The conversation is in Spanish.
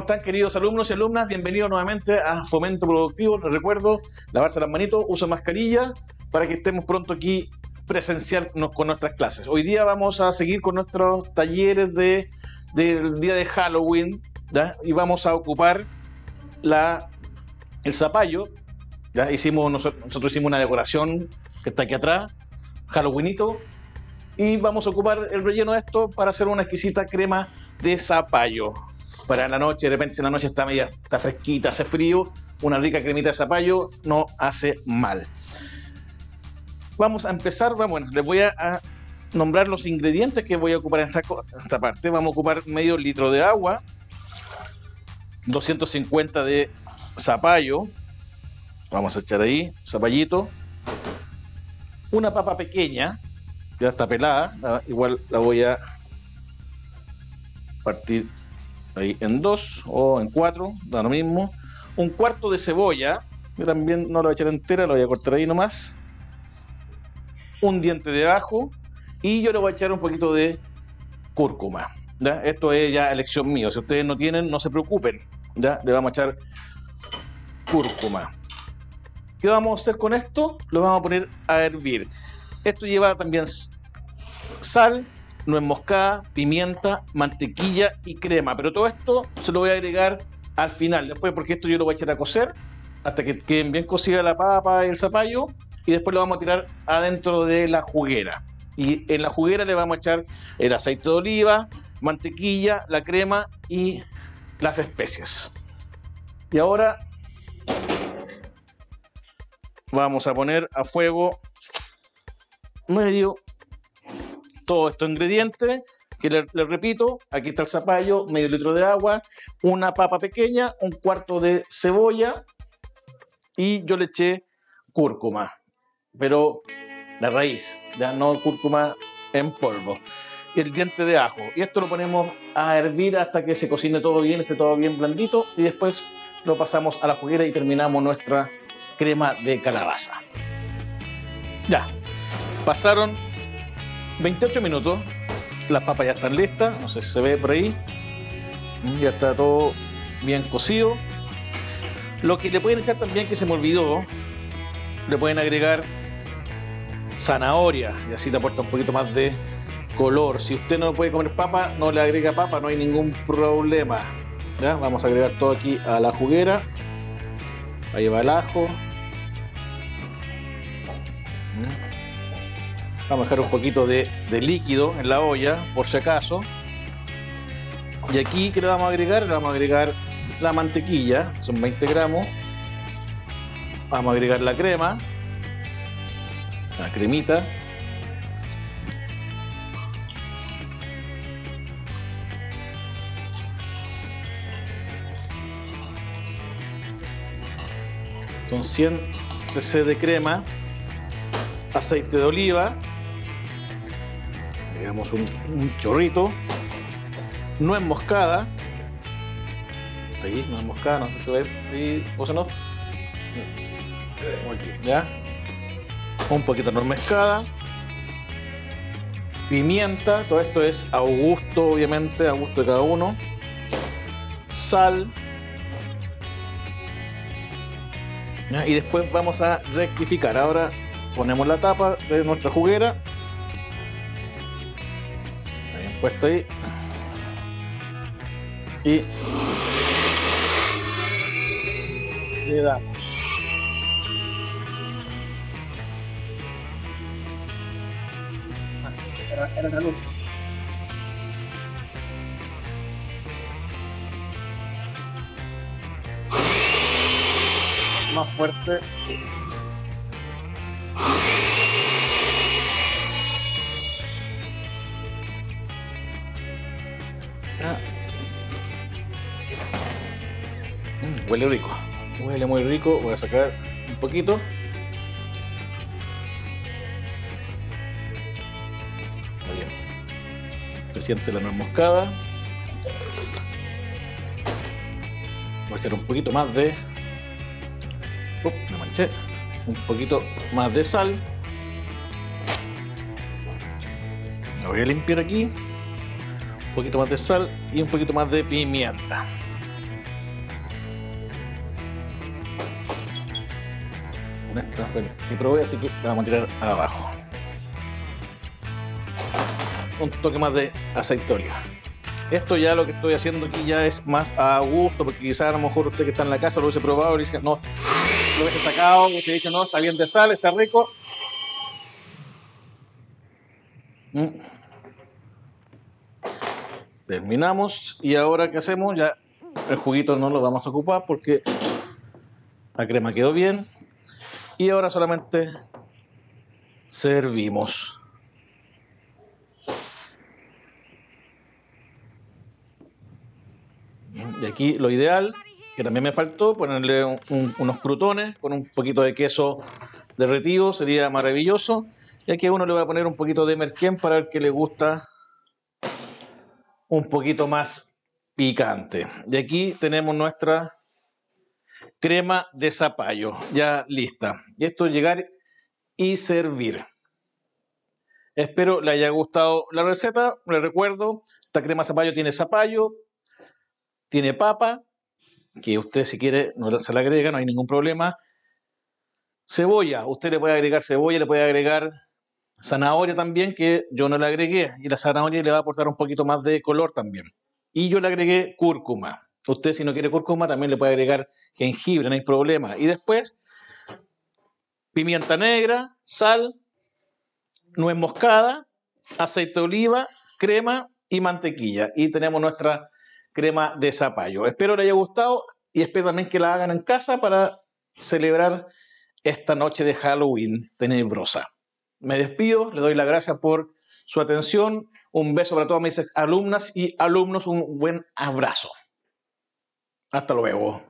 ¿Cómo están queridos alumnos y alumnas? Bienvenidos nuevamente a Fomento Productivo. Les recuerdo lavarse las manitos, uso mascarilla para que estemos pronto aquí presencial con nuestras clases. Hoy día vamos a seguir con nuestros talleres de, del día de Halloween y vamos a ocupar la, el zapallo. ¿ya? Hicimos, nosotros hicimos una decoración que está aquí atrás, Halloweenito, y vamos a ocupar el relleno de esto para hacer una exquisita crema de zapallo para la noche, de repente si la noche está media, está fresquita, hace frío, una rica cremita de zapallo no hace mal. Vamos a empezar, les voy a, nombrar los ingredientes que voy a ocupar en esta, esta parte. Vamos a ocupar medio litro de agua, 250 de zapallo, vamos a echar ahí, zapallito, una papa pequeña, ya está pelada, igual la voy a partir ahí en dos o en cuatro, da lo mismo. Un cuarto de cebolla, yo también no la voy a echar entera, la voy a cortar ahí nomás. Un diente de ajo y yo le voy a echar un poquito de cúrcuma. ¿ya? Esto es ya elección mía, si ustedes no tienen, no se preocupen. ¿ya? Le vamos a echar cúrcuma. ¿Qué vamos a hacer con esto? Lo vamos a poner a hervir. Esto lleva también sal, nuez moscada, pimienta, mantequilla y crema. Pero todo esto se lo voy a agregar al final, después porque esto yo lo voy a echar a cocer hasta que queden bien cocida la papa y el zapallo y después lo vamos a tirar adentro de la juguera. Y en la juguera le vamos a echar el aceite de oliva, mantequilla, la crema y las especias. Y ahora vamos a poner a fuego medio todos estos ingredientes, que les, repito, aquí está el zapallo, medio litro de agua, una papa pequeña, un cuarto de cebolla y yo le eché cúrcuma, pero la raíz, ya no cúrcuma en polvo. El diente de ajo. Y esto lo ponemos a hervir hasta que se cocine todo bien, esté todo bien blandito. Y después lo pasamos a la juguera y terminamos nuestra crema de calabaza. Ya, pasaron 28 minutos. Las papas ya están listas. No sé si se ve por ahí. Ya está todo bien cocido. Lo que le pueden echar también, que se me olvidó, le pueden agregar zanahoria y así te aporta un poquito más de color. Si usted no puede comer papa, no le agrega papa, no hay ningún problema. ¿Ya? Vamos a agregar todo aquí a la juguera. Ahí va el ajo. Vamos a dejar un poquito de, líquido en la olla, por si acaso. Y aquí, ¿qué le vamos a agregar? Le vamos a agregar la mantequilla, son 20 gramos. Vamos a agregar la crema, la cremita. Con 100 cc de crema, aceite de oliva, Un, chorrito. Nuez moscada. Ahí, nuez moscada, no sé si se ve. Ahí, ¿Ya? Un poquito de nuez moscada. Pimienta, todo esto es a gusto, obviamente, a gusto de cada uno. Sal. Y después vamos a rectificar. Ahora ponemos la tapa de nuestra juguera puesto ahí. Y le damos. Era, era la luz. Más fuerte. Huele rico. Huele muy rico. Voy a sacar un poquito. Está bien. Se siente la nuez moscada. Voy a echar un poquito más de. Me manché. Un poquito más de sal. Me voy a limpiar aquí un poquito más de sal y un poquito más de pimienta. Esta fue la que probé, así que la vamos a tirar abajo. Un toque más de aceite. Esto ya lo que estoy haciendo aquí ya es más a gusto, porque quizás a lo mejor usted que está en la casa lo hubiese probado y dice, no, lo hubiese sacado, hubiese dicho, no, está bien de sal, está rico. Mm. Terminamos y ahora ¿qué hacemos? Ya el juguito no lo vamos a ocupar porque la crema quedó bien. Y ahora solamente servimos. Y aquí lo ideal, que también me faltó, ponerle unos crutones con un poquito de queso derretido, sería maravilloso. Y aquí a uno le voy a poner un poquito de merquén para el que le gusta un poquito más picante. Y aquí tenemos nuestra crema de zapallo, ya lista. Y esto es llegar y servir. Espero le haya gustado la receta. Les recuerdo, esta crema de zapallo tiene zapallo, tiene papa, que usted si quiere no se la agrega, no hay ningún problema. Cebolla, usted le puede agregar cebolla, le puede agregar zanahoria también, que yo no le agregué, y la zanahoria le va a aportar un poquito más de color también. Y yo le agregué cúrcuma. Usted si no quiere cúrcuma también le puede agregar jengibre, no hay problema. Y después, pimienta negra, sal, nuez moscada, aceite de oliva, crema y mantequilla. Y tenemos nuestra crema de zapallo. Espero le haya gustado y espero también que la hagan en casa para celebrar esta noche de Halloween tenebrosa. Me despido, le doy las gracias por su atención. Un beso para todas mis alumnas y alumnos, un buen abrazo. Hasta luego.